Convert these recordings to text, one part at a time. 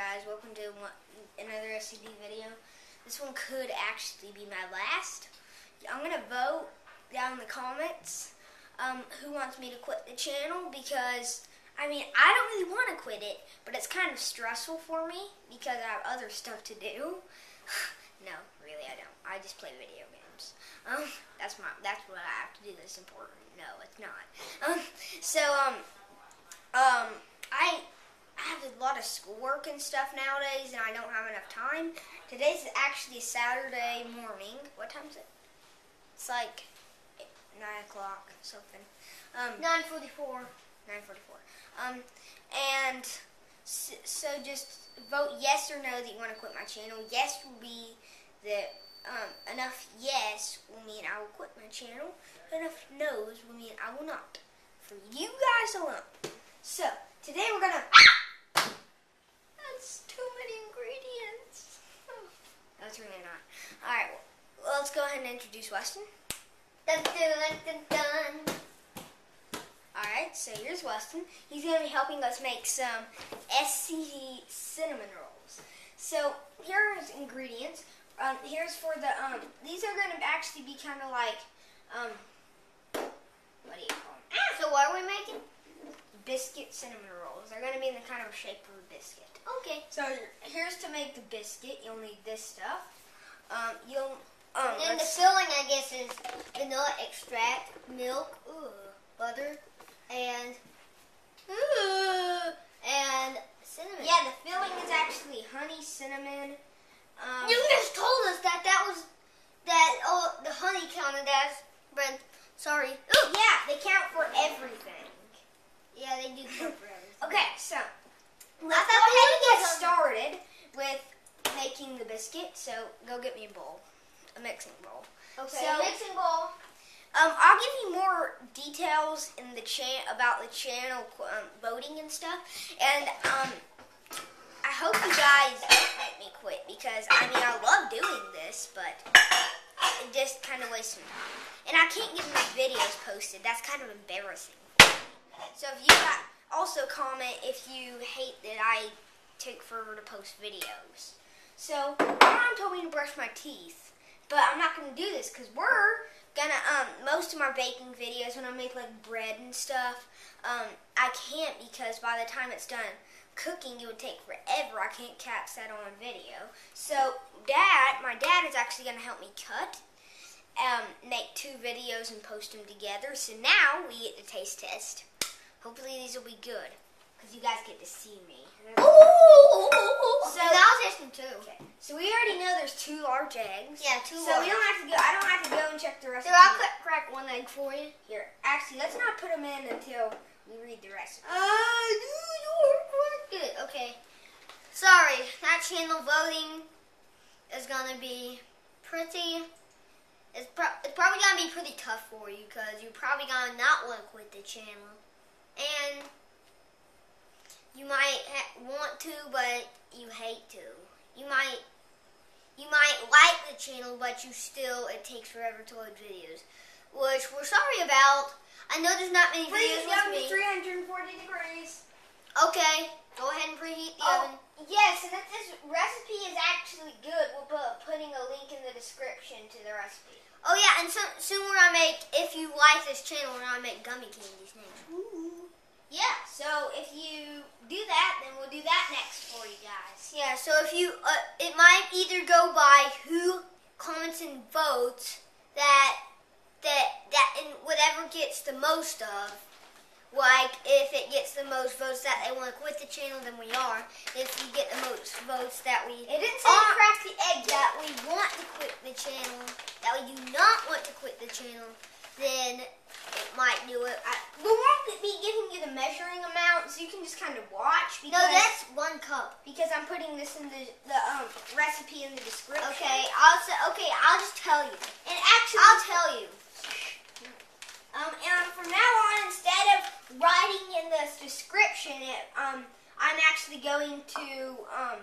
guys, welcome to another SCD video. This one could actually be my last. I'm gonna vote down in the comments um, who wants me to quit the channel because I mean I don't really want to quit it, but it's kind of stressful for me because I have other stuff to do. no, really I don't. I just play video games. Um, that's my that's what I have to do. That's important. No, it's not. Um, so um, um, I I have a lot of schoolwork and stuff nowadays, and I don't have enough time. Today's actually Saturday morning. What time is it? It's like nine o'clock something. Um, Nine forty-four. nine forty-four. Um, and so, so just vote yes or no that you want to quit my channel. Yes will be that um, enough yes will mean I will quit my channel. Enough no's will mean I will not. For you guys alone. So today we're gonna. That's too many ingredients. That's really not. All right. Well, let's go ahead and introduce Weston. Alright, so here's Weston. He's going to be helping us make some SCD cinnamon rolls. So here are his ingredients. Um, here's for the, um, these are going to actually be kind of like, um, what do you call them? Ah, so what are we making? Biscuit cinnamon rolls. They're going to be in the kind of shape of a biscuit. Okay. So here's to make the biscuit. You'll need this stuff. Um, you'll, um, And the filling, I guess, is vanilla extract, milk, ooh, butter, and ooh, and cinnamon. yeah, the filling is actually honey, cinnamon, um, You just told us that that was that. Oh, the honey counted as. Brent, sorry. Ooh. yeah, they count for everything. Yeah, they do count for everything. Okay, so let's go ahead and get started with making the biscuit. So go get me a bowl, a mixing bowl. Okay. So- mixing bowl. Um, I'll give you more details in the chan about the channel um, voting and stuff. And um, I hope you guys don't make me quit because I mean I love doing this, but it just kind of wastes time. And I can't get my videos posted. That's kind of embarrassing. So if you got, also comment if you hate that I take forever to post videos. So mom told me to brush my teeth, but I'm not gonna do this because we're gonna um most of my baking videos when I make like bread and stuff um I can't because by the time it's done cooking it would take forever. I can't catch that on video. So dad my dad is actually gonna help me cut um make two videos and post them together. So now we get the taste test hopefully these will be good because you guys get to see me Ooh. So- So that was tasting too. okay so we already know there's two large eggs Yeah, two. so we don't have to go I don't have to go and check the recipe Here, I'll cut, crack one egg for you. Here, actually, let's not put them in until we read the recipe. Uh, good. Okay. Sorry, that channel voting is gonna be pretty. It's, pro- it's probably gonna be pretty tough for you because you're probably gonna not want to quit the channel, and you might want to, but you hate to. You might. You might like the channel, but you still it takes forever to load videos, which we're sorry about. I know there's not many Please videos with to me. 340 degrees. Okay, go ahead and preheat the oh, oven. Oh, yes, and if this recipe is actually good, we'll put putting a link in the description to the recipe. Oh yeah, and so, soon we're gonna make. If you like this channel, we're gonna make gummy candies next. Yeah, so if you do that, then we'll do that next for you guys. Yeah, so if you, uh, it might either go by who comments and votes that that that and whatever gets the most of. Like if it gets the most votes that they want to quit the channel, then we are. If you get the most votes that we It didn't say are- crack the egg that we want to quit the channel, that we do not want to quit the channel, then it might do it. I, We won't be giving you the measuring amount, so you can just kind of watch. Because, no, that's one cup. because I'm putting this in the the um, recipe in the description. Okay, I'll say. Okay, I'll just tell you. And actually, I'll tell you. Um, and from now on, instead of writing in the description, it, um, I'm actually going to um,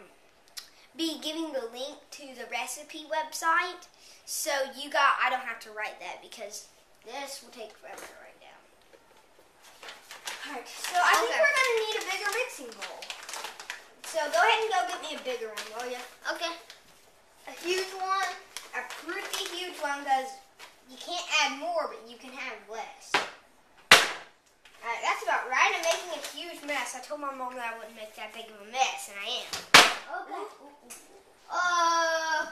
be giving the link to the recipe website. So you got, I don't have to write that because this will take forever to write down. Alright, so I think we're going to need a bigger mixing bowl. So go ahead and go get me a bigger one, will you? Okay. A huge one, a pretty huge one, because you can't add more, but you can have less. Alright, that's about right. I'm making a huge mess. I told my mom that I wouldn't make that big of a mess, and I am. Okay. Uh.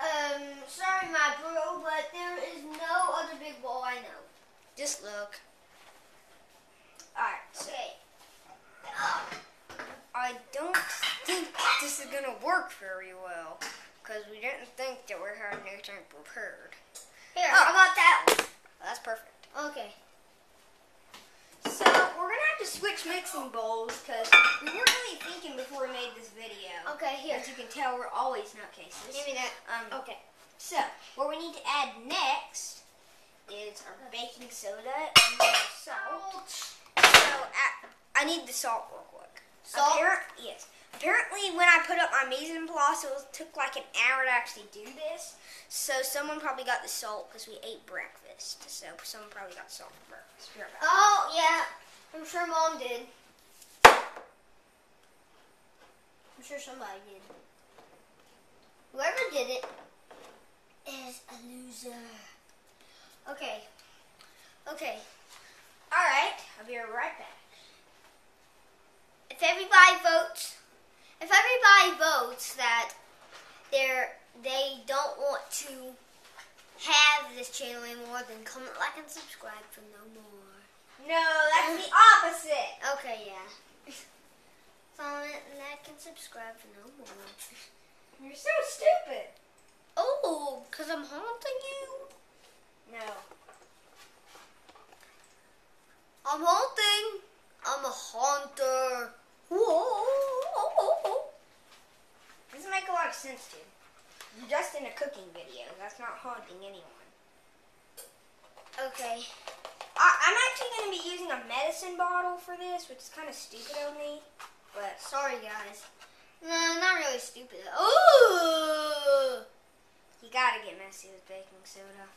Um. Sorry, my bro, but there is no other big ball I know. Just look. Alright, so Okay. I don't think this is gonna work very well. Because we didn't think that we had anything prepared. Here, Oh. how about that one? That's perfect. Okay. Gonna switch mixing bowls because we weren't really thinking before we made this video. Okay, here. As you can tell, we're always nutcases. Give me that. Um, Okay. So what we need to add next is our baking soda and salt. So at, I need the salt real quick. Salt? Appar- yes. Apparently, when I put up my mise en place, it was, took like an hour to actually do this. So someone probably got the salt because we ate breakfast. So someone probably got salt for breakfast. Be right back. Oh yeah, I'm sure mom did. I'm sure somebody did. Whoever did it is a loser. Okay. Okay. All right, I'll be right back. If everybody votes, if everybody votes that they're they don't want to have this channel anymore, then comment, like, and subscribe for no more. No, that's the opposite. Okay, yeah. Comment, like, and subscribe for no more. You're so stupid. Oh, because I'm haunting you? No. I'm haunting. I'm a haunter. Whoa. Doesn't make a lot of sense, dude. You're just in a cooking video. That's not haunting anyone. Okay. I, I'm actually going to be using a medicine bottle for this, which is kind of stupid of me. But Sorry, guys. No, not really stupid. Ooh. you got to get messy with baking soda.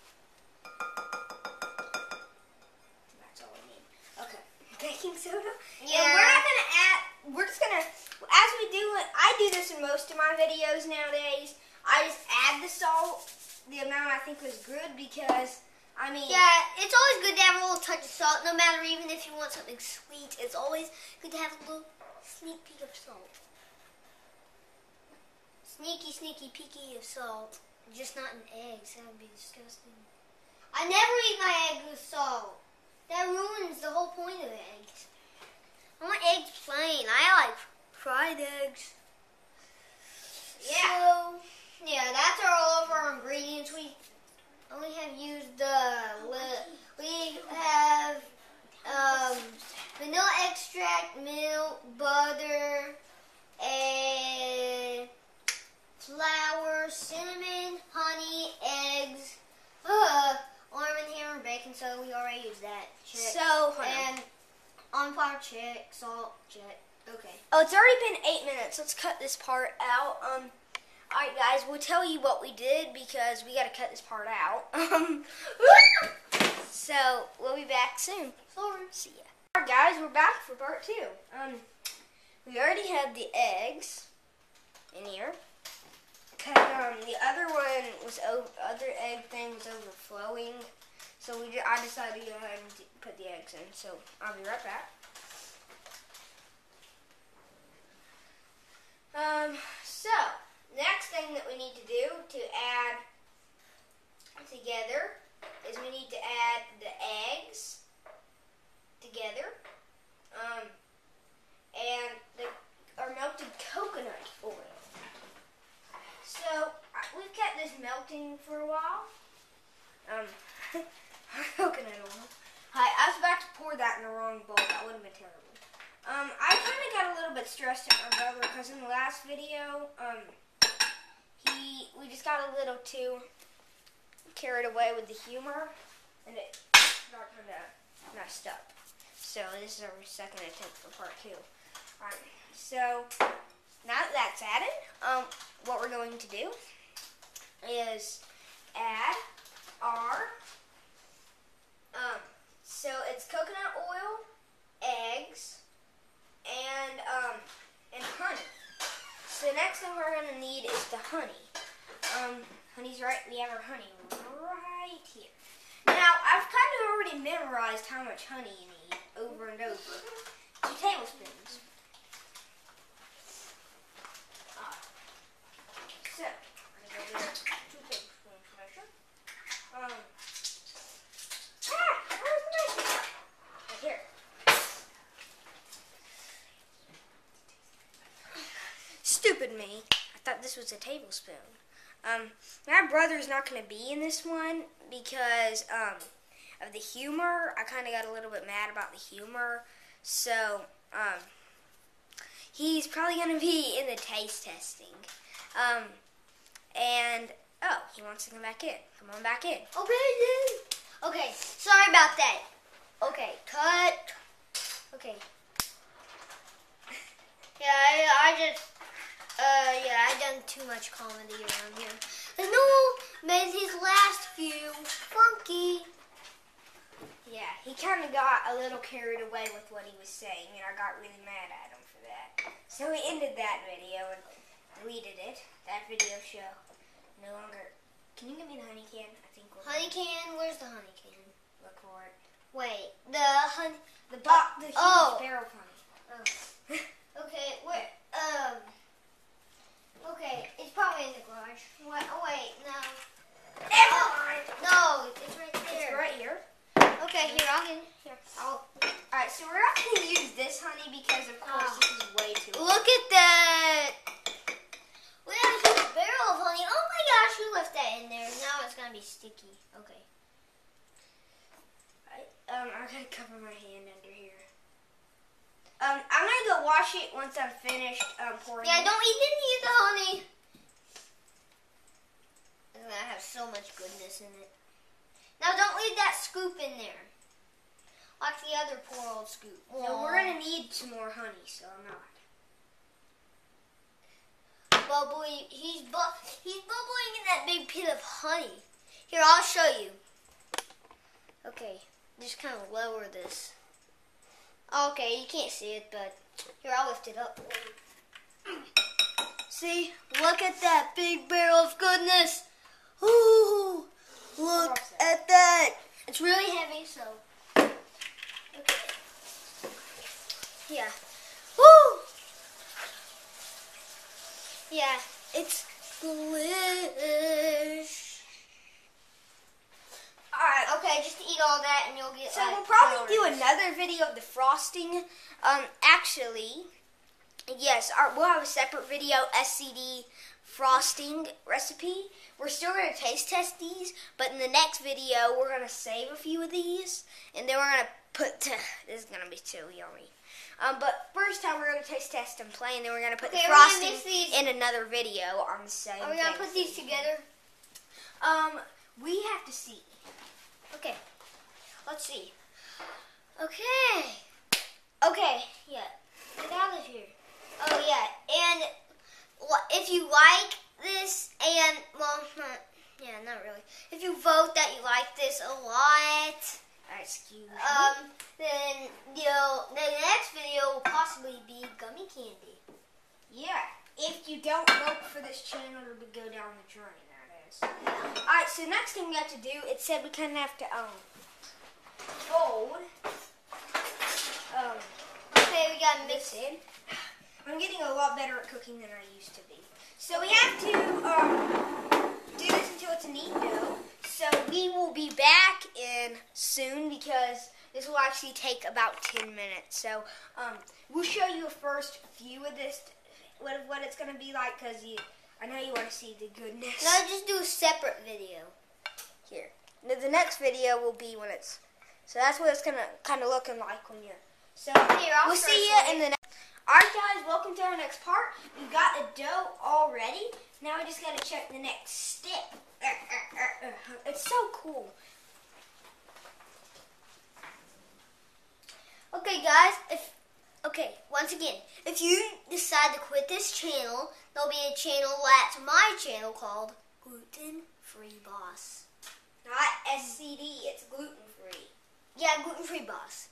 That's all we need. Okay. Baking soda? Yeah. And we're not gonna add. We're just gonna, as we do it. I do this in most of my videos nowadays. I just add the salt, the amount I think was good because I mean, Yeah, it's always good to have a little touch of salt, no matter even if you want something sweet. It's always good to have a little sneak peek of salt. Sneaky, sneaky, peeky of salt. Just not in eggs. That would be disgusting. I never eat my eggs with salt. That ruins the whole point of eggs. I want eggs plain. I like fried eggs. Yeah. So, yeah, that's our, all of our ingredients. We only have used the li- we have um, vanilla extract, milk, butter, and flour, cinnamon, honey, eggs, uh, arm and hammer, baking soda. We already used that. Check. so hold on. and on fire check, salt check. Okay. Oh, it's already been eight minutes. Let's cut this part out. Um, all right, guys, we'll tell you what we did because we got to cut this part out. Um, so we'll be back soon. Sorry. See ya. All right, guys, we're back for part two. Um, we already had the eggs in here. 'Cause, um, the other one was over, other egg thing was overflowing, so we I decided to go ahead and put the eggs in. So I'll be right back. Um, so next thing that we need to do to add together is we need to add the eggs together, um, and the our melted coconut oil. So we've kept this melting for a while. Um, coconut oil. Hi, I was about to pour that in the wrong bowl. That would have been terrible. Um, I kind of got a little bit stressed at my brother because in the last video, um, he we just got a little too carried away with the humor, and it got kind of messed up. So this is our second attempt for part two. Alright, so now that that's added, um, what we're going to do is add our, um, so it's coconut oil, eggs, and, um, and so the next thing we're gonna need is the honey. Um, honey's right. We have our honey right here. Now I've kind of already memorized how much honey you need over and over. Two tablespoons. So. Two tablespoons. Um. Ah, where's my right here. Stupid me. I thought this was a tablespoon. Um, my brother's not going to be in this one because um, of the humor. I kind of got a little bit mad about the humor. So, um, he's probably going to be in the taste testing. Um, and, oh, he wants to come back in. Come on back in. Okay, then. Okay, sorry about that. Okay, cut. Okay. Yeah, I, I just, uh, yeah, I've done too much comedy around here. And Noel made his last few funky. Yeah, he kind of got a little carried away with what he was saying, and I got really mad at him for that. So we ended that video and deleted it. That video show no longer. Can you give me the honey can? I think we'll Honey can, where's the honey can? look for it. Wait, the honey. The box, the huge Oh. barrel honey. Oh. Okay, where, um, okay, it's probably in the garage. Wait, oh wait, no. Never mind. No, it's right It's there. right here. Okay, here, I'll get Here. I'll. All right, so we're not gonna use this honey because, of course, Oh. this is way too. Look at that! We have a huge barrel of honey. Oh my gosh, who left that in there? Now it's gonna be sticky. Okay. I, um, I gotta cover my hand under here. Um, I'm gonna go wash it once I'm finished um, pouring. Yeah, it. don't eat any of the honey. It's gonna have so much goodness in it. Now don't leave that scoop in there. Like the other poor old scoop. No, we're gonna need some more honey, so I'm not. bubbly. He's bu- he's bubbling in that big pit of honey. Here, I'll show you. Okay, just kind of lower this. Okay, you can't see it, but here, I'll lift it up. See, look at that big barrel of goodness. Ooh, look at that. It's really heavy, so. Okay. Yeah. Woo! Yeah, it's delish. Alright, Okay, just eat all that and you'll get. so like, we'll probably do another video of the frosting. Um, actually, yes, our, we'll have a separate video, SCD frosting recipe. We're still gonna taste test these, but in the next video, we're gonna save a few of these, and then we're gonna put. this is gonna be too yummy. Um, but first time we're gonna taste test and play, and then we're gonna put Okay, the frosting in another video on the same. Are we gonna put these together? Um, we have to see. Okay. Let's see. Okay. Okay. Yeah. Get out of here. Oh yeah. And if you like this, and well, not, yeah, not really. If you vote that you like this a lot, Excuse me. um, then you'll the next video will possibly be gummy candy. Yeah, if you don't vote for this channel to go down the drain, that is. Alright, so next thing we have to do, it said we kind of have to, um, fold, um, Okay, we got mix mix. in. I'm getting a lot better at cooking than I used to be. So we have to, um, do this until it's a neat dough. So we will be back in soon because this will actually take about 10 minutes. So, um, we'll show you a first few of this, what, what it's going to be like because you, I know you want to see the goodness. Now just do a separate video. Here. The, the next video will be when it's, so that's what it's going to kind of looking like when you're, so Here, I'll we'll see you in the next. Alright guys, welcome to our next part. We've got the dough already. Now we just got to check the next step. Uh, uh, uh, uh. It's so cool. Okay, guys. If okay, once again, if you decide to quit this channel, there'll be a channel that's my channel called Gluten Free Boss. Not SCD, it's gluten free. Yeah, Gluten Free Boss.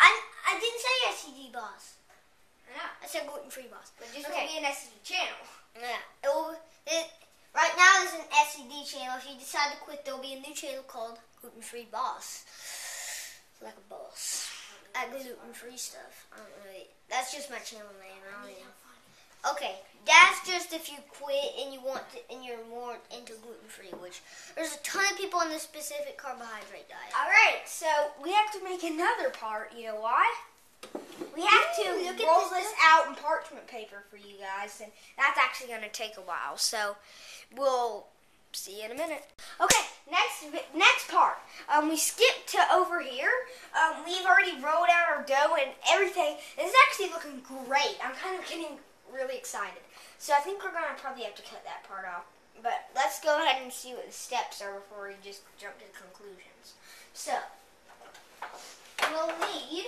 I I didn't say SCD Boss. I know. I said gluten-free boss. But this Okay. be an SCD channel. Yeah. It will, it, right now there's an SCD channel. If you decide to quit, there'll be a new channel called Gluten Free Boss. Like a boss. At gluten free stuff. I don't really. That's just my channel name. I don't even. Okay, that's just if you quit and you want to, and you're more into gluten free, which there's a ton of people on this specific carbohydrate diet. All right, so we have to make another part. You know why? We have to Ooh, look at roll this this out in parchment paper for you guys, and that's actually going to take a while. So we'll see you in a minute. Okay, next next part. Um, we skipped to over here. Um, we've already rolled out our dough and everything. This is actually looking great. I'm kind of getting really excited. So I think we're gonna probably have to cut that part off. But let's go ahead and see what the steps are before we just jump to conclusions. So we'll need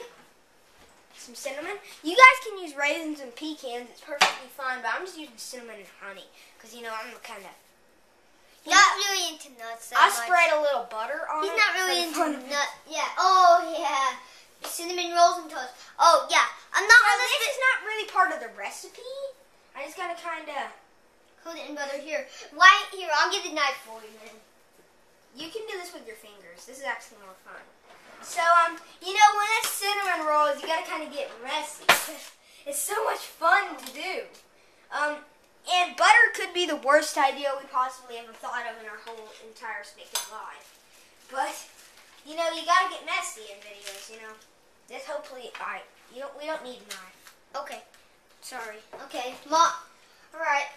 some cinnamon. You guys can use raisins and pecans. It's perfectly fine. But I'm just using cinnamon and honey because you know I'm kind of. Not really into nuts. I much. spread a little butter on He's it. not really into nuts. Yeah. Oh yeah. Cinnamon rolls and toast. Oh yeah. I'm not on this is not really part of the recipe. I just gotta kind of. Coat it in butter here. Why? Here, I'll get the knife for you then. You can do this with your fingers. This is actually more fun. So, um, you know, when it's cinnamon rolls, you gotta kind of get messy. it's so much fun to do. Um, and butter could be the worst idea we possibly ever thought of in our whole entire stinking life. But, you know, you gotta get messy in videos, you know. This hopefully, alright, you don't, we don't need knife. Okay. Sorry. Okay. Ma. All right.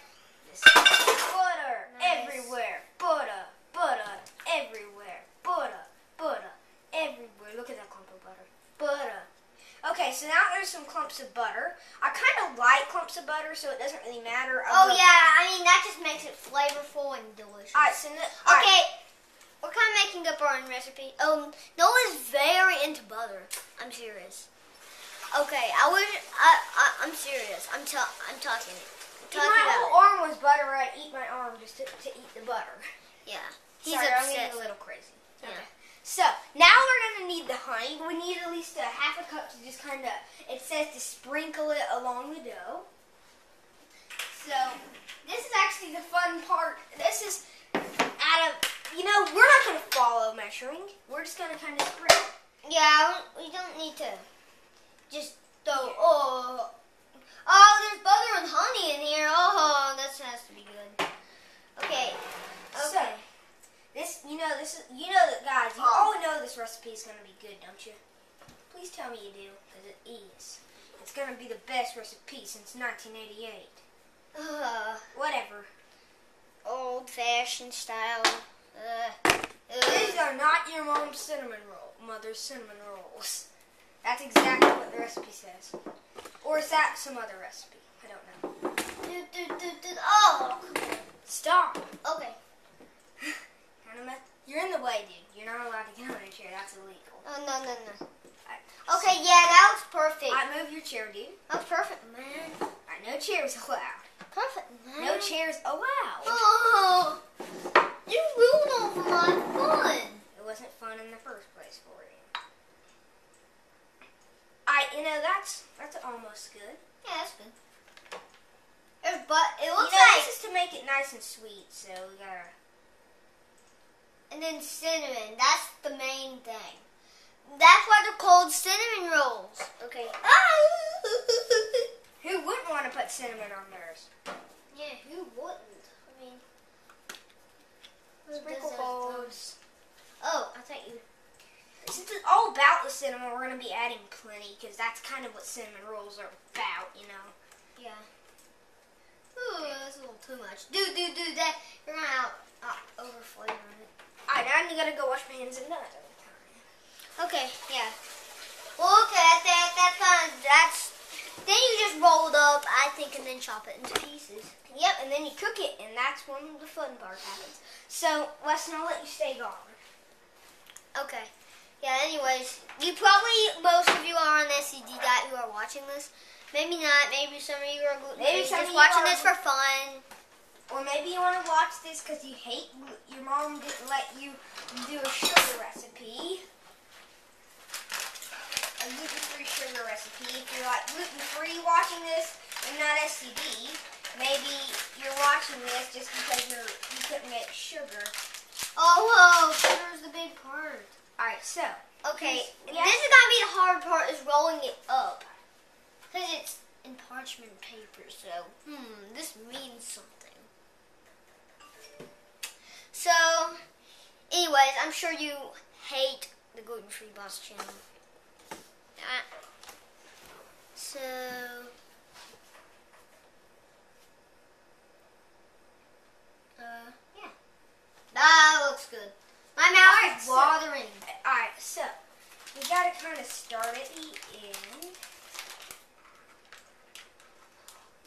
Butter Nice. everywhere. Butter, butter everywhere. Butter, butter everywhere. Look at that clump of butter. Butter. Okay, so now there's some clumps of butter. I kind of like clumps of butter, so it doesn't really matter. Oh yeah. I mean that just makes it flavorful and delicious. Alright, so no, alright. Okay. We're kind of making up our own recipe. Um, oh, Noah's very into butter. I'm serious. Okay, I would. I, I I'm serious. I'm ta- I'm talking. Talking my about whole it. arm was butter, I'd eat my arm just to, to eat the butter. Yeah. He's Sorry, I'm getting a little crazy. Yeah. Okay. So now we're gonna need the honey. We need at least a half a cup to just kind of. It says to sprinkle it along the dough. So this is actually the fun part. This is out of. You know, we're not gonna follow measuring. We're just gonna kind of sprinkle. Yeah, we don't need to just throw. Oh, oh, there's butter and honey in here. Oh, that has to be good. Okay. So Okay. this, you know, this is. You know that, guys. You Oh. all know this recipe is gonna be good, don't you? Please tell me you do, because it is. It's gonna be the best recipe since 1988. Uh, Whatever. old-fashioned style. Uh, These are not your mom's cinnamon roll, mother's cinnamon rolls. That's exactly what the recipe says. Or is that some other recipe? I don't know. do, do, do. Oh, Stop. okay. Anima, you're in the way, dude. You're not allowed to get on a chair. That's illegal. Oh no no no. Alright. Okay, yeah, that looks perfect. I move your chair, dude. That's perfect, man. Alright, no chairs allowed. Perfect, man. No chairs allowed. Oh, you ruined all of my fun. It wasn't fun in the first place for you. I, you know, that's that's almost good. Yeah, that's good. There's but it looks you know, like, this is to make it nice and sweet, so we gotta. And then cinnamon. That's the main thing. That's why they're called cinnamon rolls. Okay. Who wouldn't want to put cinnamon on theirs? yeah, who wouldn't? I mean, Sprinkle holes. Oh, I thought you. Since it's all about the cinnamon, we're gonna be adding plenty because that's kind of what cinnamon rolls are about, you know. Yeah. Ooh, that's a little too much. Do do do that. You're gonna out, out over flavor it. Alright, now you gotta go wash my hands and that every time. Okay, yeah. Well, okay, that, that, fine. That's. Then you just roll it up, I think, and then chop it into pieces. Yep, and then you cook it, and that's when the fun part happens. So, Weston, I'll let you stay gone. Okay. Yeah, anyways, you probably, most of you are on SCD diet who are watching this. Maybe not. Maybe some of you are gluten Maybe some Just you watching are- this for fun. Or maybe you want to watch this because you hate your mom didn't let you do a sugar recipe. A gluten-free sugar recipe. If you're like gluten-free watching this and not SCD, maybe you're watching this just because you're you couldn't get sugar. Oh, whoa, sugar's the big part. All right, so Okay, Yes. this is gonna be the hard part is rolling it up. Because it's in parchment paper, so, hmm, this means something. So, anyways, I'm sure you hate the Gluten Free Boss channel. Uh, so, uh, yeah. That looks good. My mouth Alright, is so- watering. all right, so we gotta kind of start at the end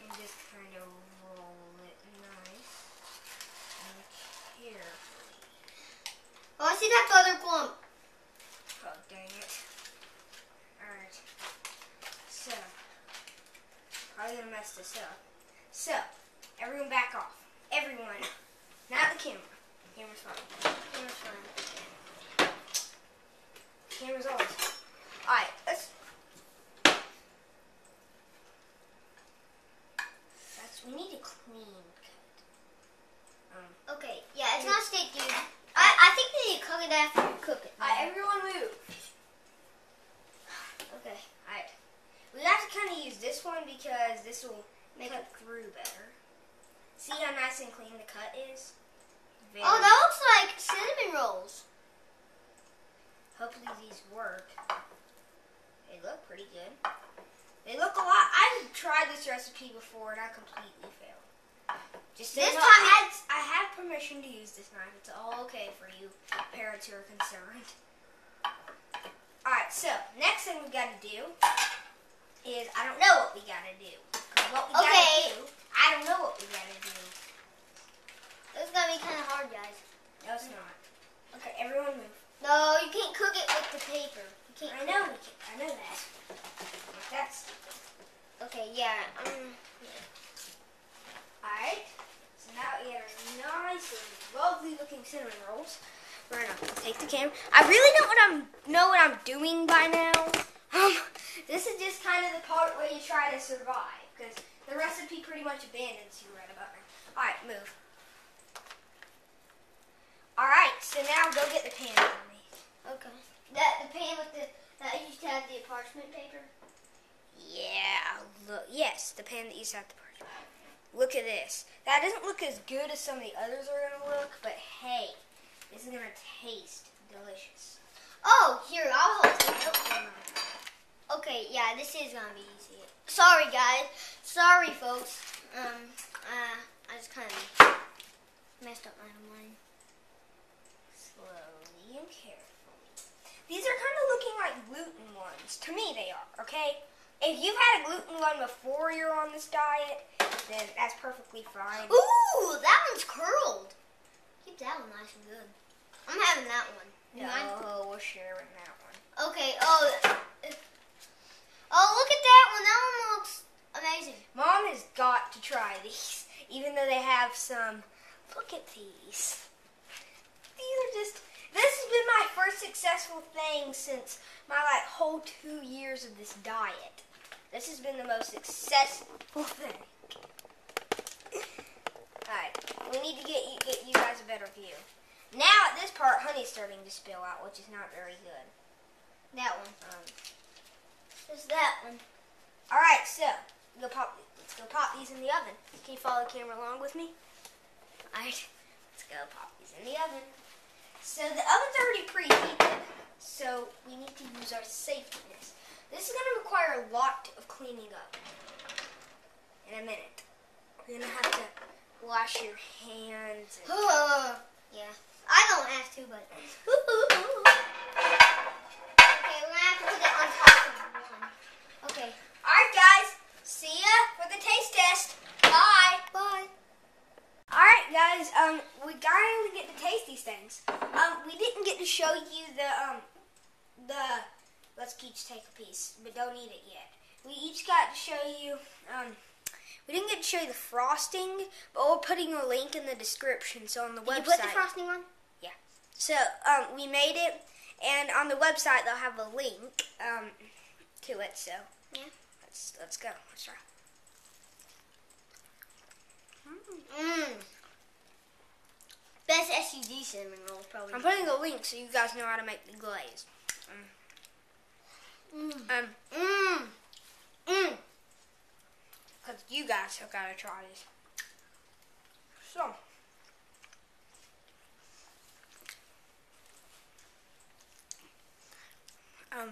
and just kind of roll it nice and carefully. Oh, I see that other clump. Oh, dang it. Alright. So, probably gonna mess this up. So, everyone back off. Everyone. Not the camera. Camera's fine. Camera's fine. Camera's on. Alright, let's. That's, we need a clean cut. Um, Okay, yeah, it's not steak, dude. I, I think they need to cook it after you cook it. alright, everyone move. Okay. Alright. We have to kind of use this one because this will make it through better. See how nice and clean the cut is? Very, Oh, that looks like cinnamon rolls. Hopefully these work. They look pretty good. They look a lot. I've tried this recipe before and I completely failed. Just so This you know, time I, had, I have permission to use this knife. It's all okay for you parents who are concerned. Alright, so next thing we gotta do is I don't know what we gotta do. What we Okay. gotta do, I don't know what we gotta do. This is gonna be kind of hard, guys. No, it's not. Okay, everyone move. No, you can't cook it with the paper. You can't. I know we can. I know that. That's Okay, yeah. Um, alright. So now we have our nice and lovely looking cinnamon rolls. We're gonna take the camera. I really don't know what I'm know what I'm doing by now. Um, this is just kind of the part where you try to survive because the recipe pretty much abandons you right about now. Alright, move. Alright, so now go get the pan for me. okay. That the pan with the that used to have the parchment paper. Yeah, look. Yes, the pan that used to have the parchment. Look at this. That doesn't look as good as some of the others are gonna look, but hey, this is gonna taste delicious. Oh, here I'll hold it. Okay, yeah, this is gonna be easy. Sorry, guys. Sorry, folks. Um, uh, I just kind of messed up my line. Slowly and carefully. These are kind of looking like gluten ones. To me, they are. Okay. If you've had a gluten one before you're on this diet, then that's perfectly fine. Ooh, that one's curled. Keep that one nice and good. I'm having that one. Mine- No, we're sharing that one. Okay. Oh. Oh, look at that one. That one looks amazing. Mom has got to try these, even though they have some. Look at these. These are just. This has been my first successful thing since my like whole two years of this diet. This has been the most successful thing. Alright, we need to get you, get you guys a better view. Now at this part, honey's starting to spill out, which is not very good. That one. Um, Just that one. All right, so go pop. Let's go pop these in the oven. Can you follow the camera along with me? All right, let's go pop these in the oven. So the oven's already preheated, so we need to use our safetiness. This is going to require a lot of cleaning up. In a minute, you're gonna have to wash your hands. And yeah. I don't have to, but. okay, we're gonna have to put it on top of one. Okay. All right, guys. See ya for the taste test. Bye. Bye. All right, guys. Um, we gotta get to taste these things. Um, we didn't get to show you the um, the. Let's each take a piece, but don't eat it yet. We each got to show you. Um, we didn't get to show you the frosting, but we're putting a link in the description. So on the Did website. you put the frosting on? Yeah. So um, we made it, and on the website they'll have a link. Um, to it. So Yeah. let's let's go. Let's try. Mmm. Best SCD cinnamon rolls probably. I'm putting a link so you guys know how to make the glaze. Mmm. Um, Mmm. Mmm. Because you guys have got to try this. So. Um,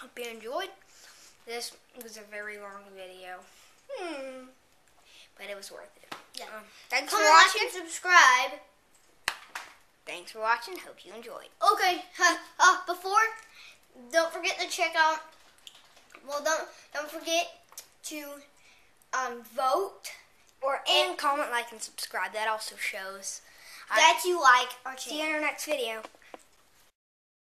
hope you enjoyed. This was a very long video. Hmm. But it was worth it. Yeah. Um, thanks Comment, for like, watching. and subscribe. Thanks for watching. Hope you enjoyed. Okay. Uh, before, don't forget to check out. Well, don't don't forget to um vote Or and comment, like, and subscribe. That also shows. I- that you like our see you in our next video.